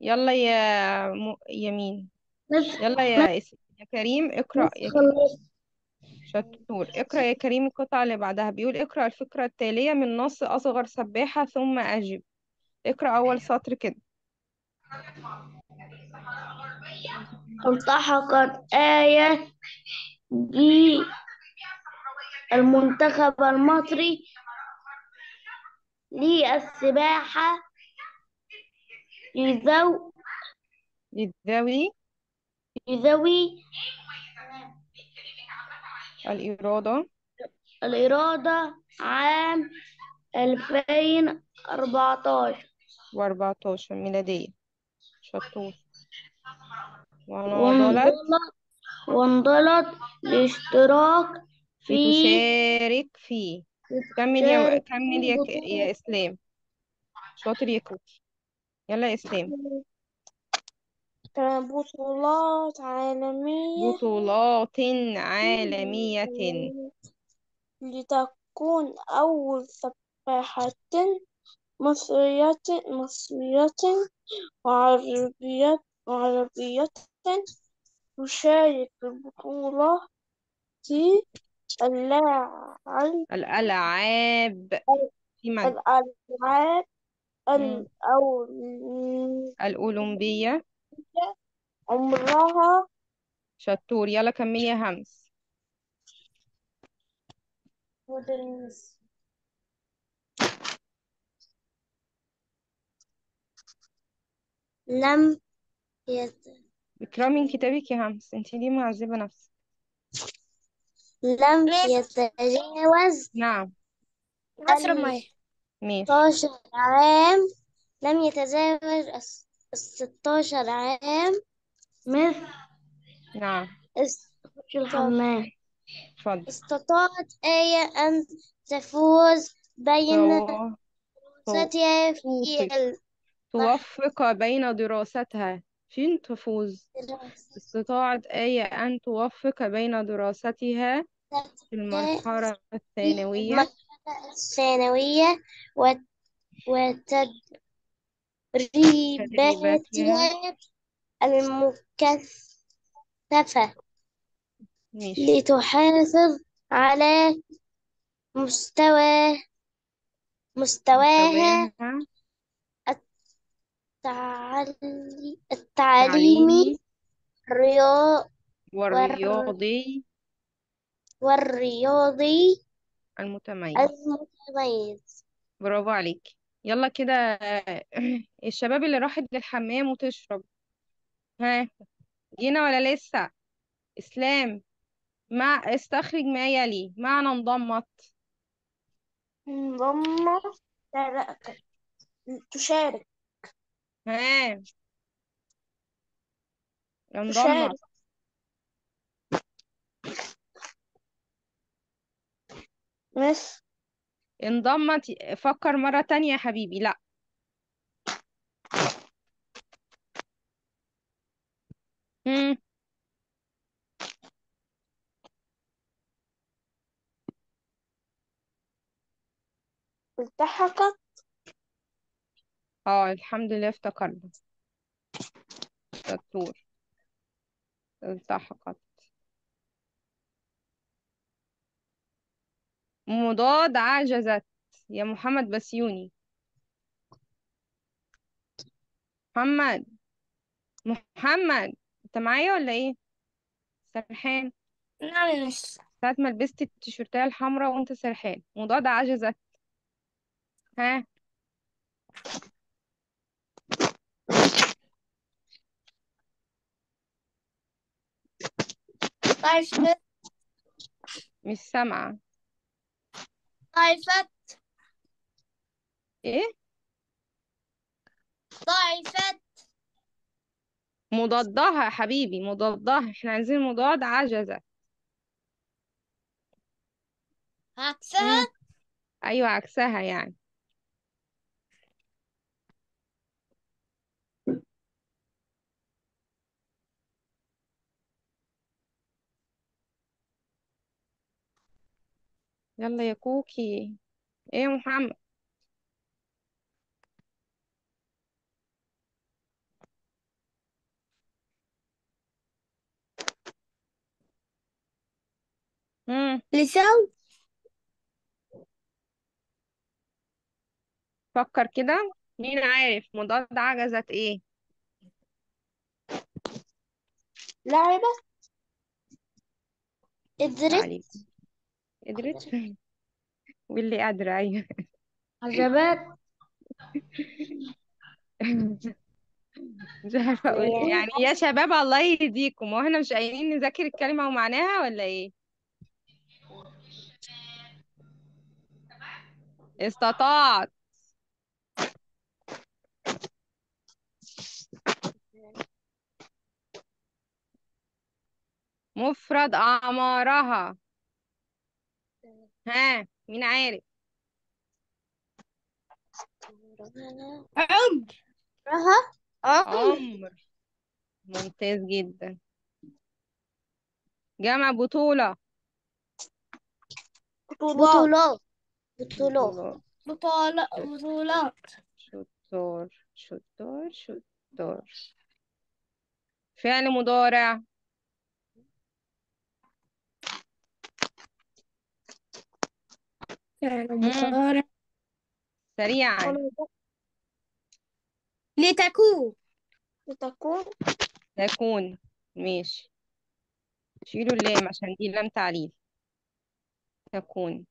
يلا يا م... يمين يلا يا اس... يا كريم اقرأ يا خلصت شطور. اقرأ يا كريم القطعة اللي بعدها. بيقول اقرأ الفكرة التالية من نص أصغر سباحة ثم أجب اقرأ أول سطر كده. التحقت آية بالمنتخب المصري للسباحة لذو للذوي لذوي الإرادة. الإرادة عام 2014 وأربعتاشر ميلادية شطور. وانضلت وانضلت. الاشتراك في لتشارك فيه كمل يا تشارك كمل يا يا إسلام؟ شاطر يا كوكي. يلا يا إسلام. بطولات عالمية بطولات عالمية. لتكون أول سباحة مصرية مصرية وعربية وعربية تشارك في البطولة اللاعب الألعاب. في الألعاب مم. الأولمبية الأولمبية. عمرها شطور. يلا كمل يا همس لم يت... اقرأ من كتابك يا همس انت ليه معذبة نفسك؟ لم يتجاوز نعم. ال ماشي 16 عام لم يتجاوز ال 16 عام. مثل نعم. خش الحمام اتفضل. استطاعت آية أن تفوز بين تو- دراستها في توفق. توفق بين دراستها. فين تفوز؟ الدراسة استطاعت آية أن توفق بين دراستها في المرحلة الثانوية؟ الثانوية وت- تدريباتها وتدريباتها المكثفة لتحافظ على مستوى مستواها التعلي- التعليمي التعليمي. الريا- والرياضي. والرياضي المتميز. المتميز. برافو عليك. يلا كده الشباب اللي راحت للحمام وتشرب. ها جينا ولا لسه؟ إسلام مع استخرج ما يلي. معنى انضمت انضم تشارك. ها تشارك. مس انضمت فكر مرة تانية يا حبيبي. لا. مم. التحقت آه الحمد لله افتكرنا. شطور التحقت مضاد عجزت. يا محمد بسيوني. محمد. محمد انت معايا ولا إيه؟ سرحان. نعم مس ساعة ما لبست التيشيرتاية الحمراء وانت سرحان. مضاد عجزت. ها؟ طائفة مش سامعة. طائفة. إيه؟ طائفة. مضادها يا حبيبي مضادها. إحنا عايزين مضاد عجزت عكسها؟ مم. أيوه عكسها يعني. يلا يا كوكي. إيه يا محمد؟ مم. فكر كده. مين عارف؟ مضاد عجزة إيه؟ لعبة؟ ادرك قدرت؟ واللي قادرة أيوه. عجبات مش عارفة أقول إيه. يعني يا شباب الله يهديكم. هو إحنا مش قايلين نذاكر الكلمة ومعناها ولا إيه؟ استطاعت مفرد أعمارها. ها مين عارف؟ عمر. رها عمر. ممتاز جدا. جمع بطولة. بطولات بطولات. بطولات. بطولات. بطولات. شطار شطار شطار. فعل مضارع. مضارع سريعا. لتكون. لتكون. تكون. ماشي. شيلوا اللام عشان دي لام تعليل. تكون.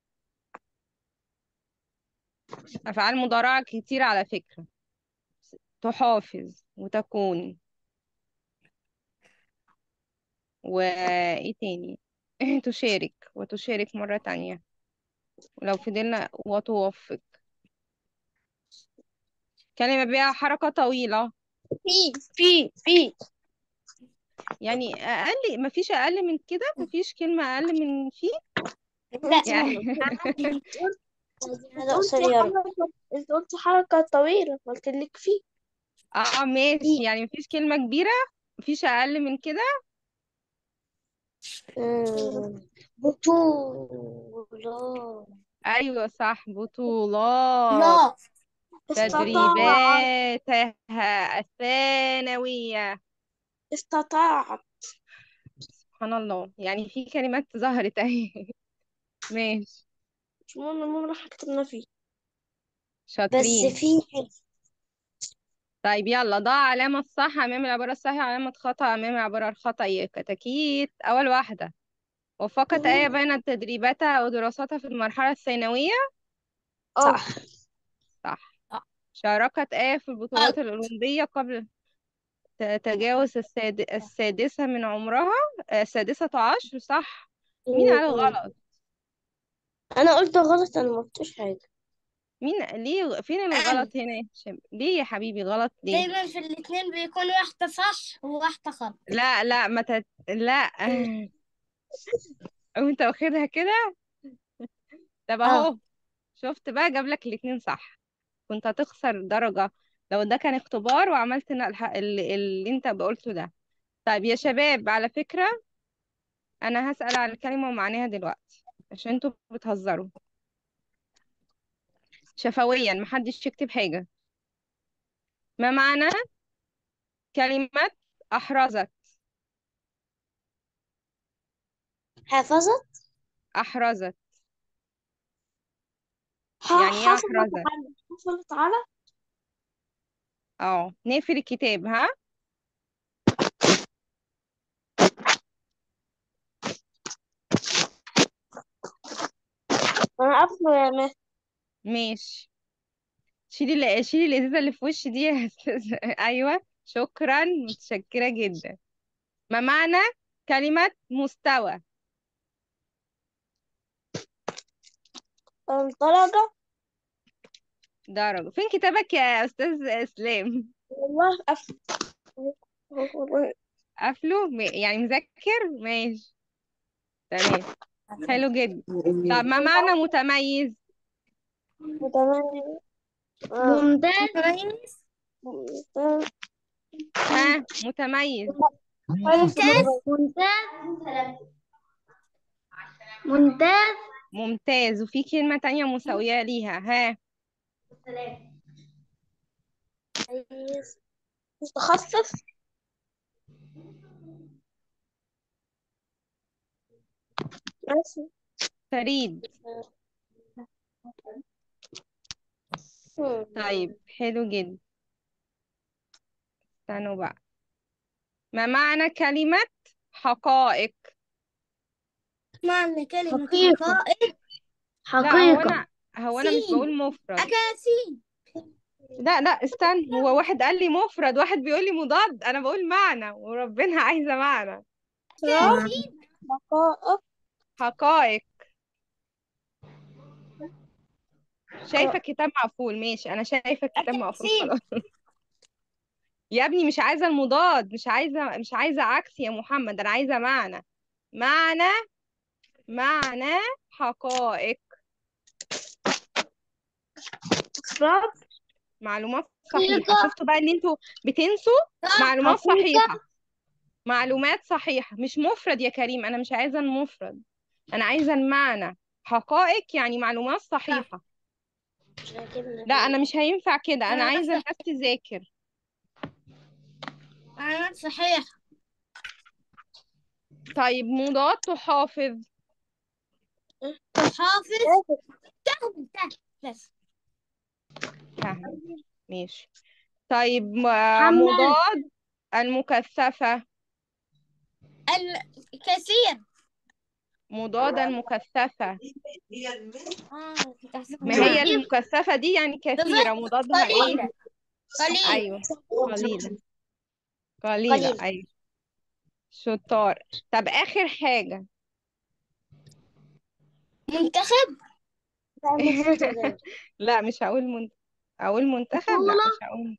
أفعال مضارعة كتير على فكرة. تحافظ وتكون. وإيه تاني؟ تشارك. وتشارك مرة تانية. ولو فضلنا وتوفق كلمة بها حركة طويلة. في في في. يعني أقل مفيش أقل من كده؟ مفيش كلمة أقل من في؟ لا يعني هذا قصير انت قلت حركة طويلة قلت لك في. آه ماشي. يعني مفيش كلمة كبيرة؟ مفيش أقل من كده؟ بطولة. أيوة صح بطولات لا تدريباتها الثانوية. استطاعت. سبحان الله. يعني في كلمات ظهرت أهي. ماشي. مش مهم المهم راح كتبنا فيه. بس شاطرين في طيب يلا ضع علامة صح أمام العبارة الصحيحة علامة خطأ أمام العبارة الخطأ كتاكيت أول واحدة وفقت آية بين تدريباتها ودراساتها في المرحلة الثانوية؟ صح. صح. صح. شاركت آية في البطولات الأولمبية قبل تجاوز الساد... السادسة من عمرها؟ آه، السادسة عشر صح. مين قال غلط؟ أنا قلت غلط أنا ما قلتش حاجة. مين ليه فين الغلط هنا يا هشام؟ ليه يا حبيبي؟ غلط ليه؟ دايما في الاثنين بيكون واحدة صح وواحدة غلط. لا لا ما تت... لا. وأنت واخدها كده؟ طب آه. أهو شفت بقى جاب لك الاتنين صح. كنت هتخسر درجة لو ده كان اختبار وعملت اللي, اللي أنت قلته ده. طيب يا شباب على فكرة أنا هسأل عن الكلمة ومعناها دلوقتي عشان أنتوا بتهزروا. شفويا محدش يكتب حاجة. ما معنى كلمة أحرزت؟ حافظت أحرزت. يعني إيه أحرزت؟ حافظت على؟ آه نقفل الكتاب ها؟ أنا قافله يا مس ماشي. شيلي ال- شيلي الازازه اللي في وشي دي يا أستاذ أيوه شكرا متشكرة جدا. ما معنى كلمة مستوى؟ درجة درجة. فين كتابك يا أستاذ إسلام؟ والله قافله قافله م- يعني مذاكر؟ ماشي. تمام. حلو جدا. طب ما معنى متميز؟ متميز. ممتاز. ممتاز ها ممتاز ممتاز ممتاز ممتاز وفي كلمة تانية مساوية ليها. ها. ممتاز متخصص؟ ماشي. فريد. طيب حلو جدا. استنوا بقى. ما معنى كلمة حقائق؟ معنى كلمة حقيقة. حقائق؟ لا هو حقيقة. أنا هو أنا مش سين. بقول مفرد. أكاسين لا لا استنى. هو واحد قال لي مفرد واحد بيقول لي مضاد. أنا بقول معنى وربنا عايزة معنى. أكاسين حقائق حقائق. شايفة الكتاب مقفول. ماشي أنا شايفة الكتاب مقفول. خلاص. يا ابني مش عايزة المضاد مش عايزة مش عايزة عكس يا محمد أنا عايزة معنى. معنى معنى حقائق. معلومات صحيحة. حقيقة. شفتوا بقى إن أنتوا بتنسوا؟ صح. معلومات. صحيحة. معلومات صحيحة. مش مفرد يا كريم أنا مش عايزة المفرد. أنا عايزة المعنى. حقائق يعني معلومات لا أنا مش هينفع كده. أنا عارفة. الناس تذاكر معلومات صحيح. طيب مضاد تحافظ. تحافظ؟ تهب تهب بس ماشي. طيب م-. مضاد المكثفة. الكثير. مضاد المكثفة. ما هي المكثفة. دي يعني كثيرة مضادها إيه قليلة. قليل أيوه. قليلة. قليلة. قليل. أيوه. شطار. طب آخر حاجة. منتخب؟ لا مش هقول منتخب أقول منتخب؟ لا. مش هقول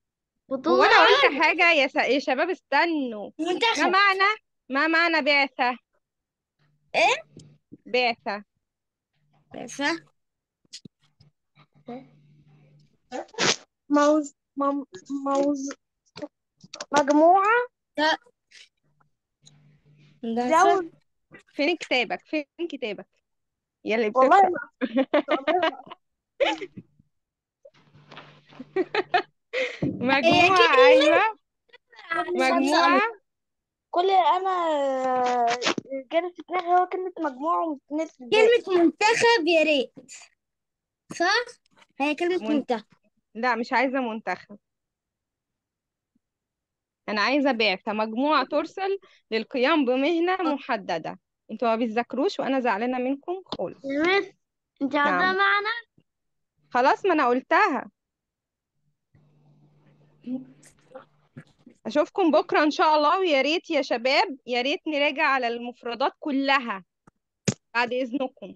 بطولة. أنا قلت حاجة يا, س... يا شباب استنوا. ما منتخب. معنى ما معنى بعثة؟ إيه بعثة عارفة موز مم- موز مجموعة زوج فين كتابك فين كتابك يا اللي والله بتقرأ ما مجموعة أيوه مجموعة كل اللي جالي في دماغي هو كلمة مجموعة ومتنسي كلمة منتخب يا ريت. صح؟ هي كلمة من- منتخب. لا مش عايزة منتخب. أنا عايزة بعثة مجموعة ترسل للقيام بمهنة محددة. أنتوا ما بتذاكروش وأنا زعلانة منكم خالص. مس انت نعم. عارفة معنى؟ خلاص ما أنا قلتها. أشوفكم بكرة إن شاء الله ويا ريت يا شباب يا ريت نراجع على المفردات كلها بعد إذنكم.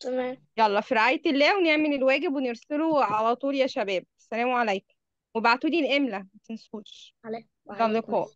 تمام. يلا في رعاية الله ونعمل الواجب ونرسله على طول يا شباب. السلام عليكم. وابعتولي الإملة ما تنسوش. عليكم.